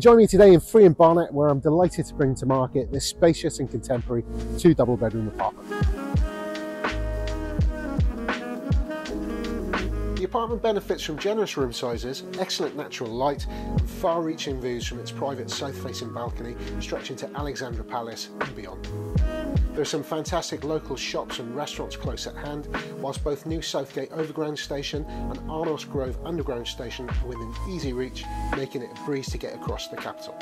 join me today in Friern Barnet where I'm delighted to bring to market this spacious and contemporary two double bedroom apartment. The apartment benefits from generous room sizes, excellent natural light, and far-reaching views from its private south-facing balcony stretching to Alexandra Palace and beyond. There are some fantastic local shops and restaurants close at hand, whilst both New Southgate Overground Station and Arnos Grove Underground Station are within easy reach, making it a breeze to get across the capital.